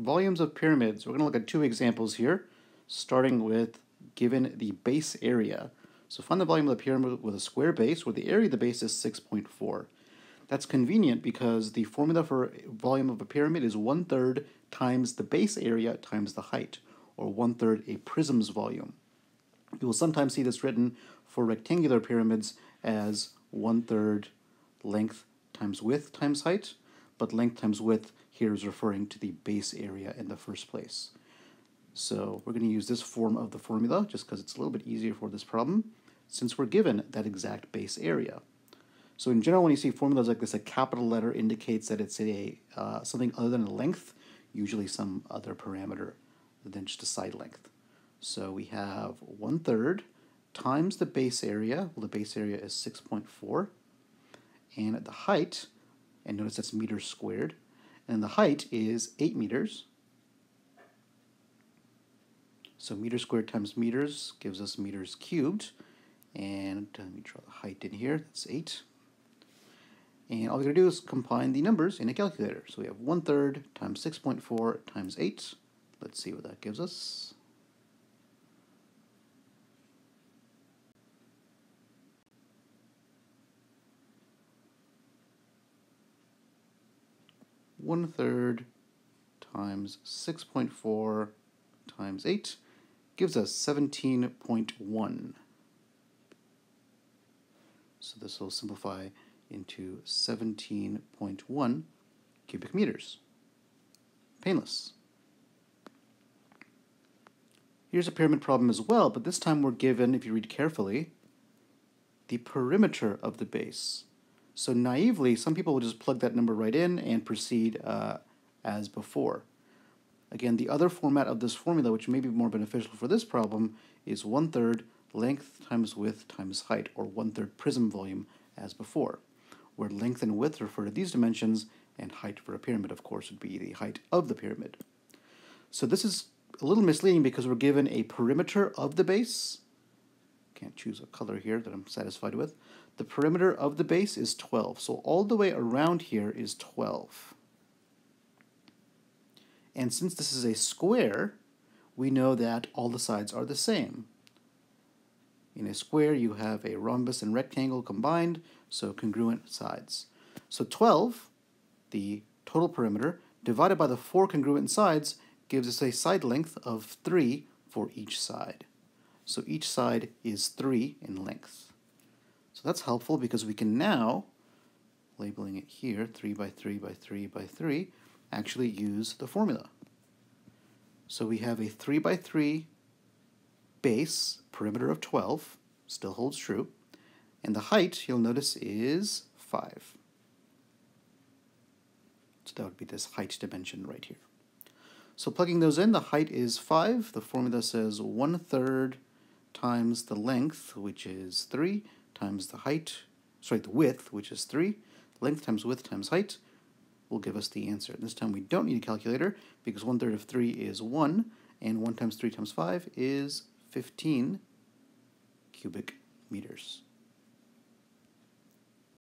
volumes of pyramids. We're going to look at two examples here, starting with given the base area. So find the volume of the pyramid with a square base where the area of the base is 6.4. That's convenient because the formula for volume of a pyramid is one third times the base area times the height, or one third a prism's volume. You will sometimes see this written for rectangular pyramids as one third length times width times height, but length times width here is referring to the base area in the first place. So we're going to use this form of the formula just because it's a little bit easier for this problem since we're given that exact base area. So in general, when you see formulas like this, a capital letter indicates that it's a uh, something other than a length, usually some other parameter than just a side length. So we have one third times the base area. Well, the base area is 6.4. And at the height, and notice that's meters squared, and the height is 8 meters. So meters squared times meters gives us meters cubed. And let me draw the height in here, that's 8. And all we're going to do is combine the numbers in a calculator. So we have 1 third times 6.4 times 8. Let's see what that gives us. One third times 6.4 times 8 gives us 17.1. So this will simplify into 17.1 cubic meters. Painless. Here's a pyramid problem as well, but this time we're given, if you read carefully, the perimeter of the base. So naively, some people will just plug that number right in and proceed uh, as before. Again, the other format of this formula, which may be more beneficial for this problem, is one-third length times width times height, or one-third prism volume as before, where length and width refer to these dimensions, and height for a pyramid, of course, would be the height of the pyramid. So this is a little misleading because we're given a perimeter of the base. Can't choose a color here that I'm satisfied with. The perimeter of the base is 12, so all the way around here is 12. And since this is a square, we know that all the sides are the same. In a square, you have a rhombus and rectangle combined, so congruent sides. So 12, the total perimeter, divided by the four congruent sides, gives us a side length of 3 for each side. So each side is 3 in length. So that's helpful because we can now, labeling it here, 3 by 3 by 3 by 3, actually use the formula. So we have a 3 by 3 base, perimeter of 12, still holds true, and the height, you'll notice, is 5. So that would be this height dimension right here. So plugging those in, the height is 5. The formula says 1 third times the length, which is 3, times the height, sorry, the width, which is 3. Length times width times height will give us the answer. This time we don't need a calculator because 1 third of 3 is 1, and 1 times 3 times 5 is 15 cubic meters.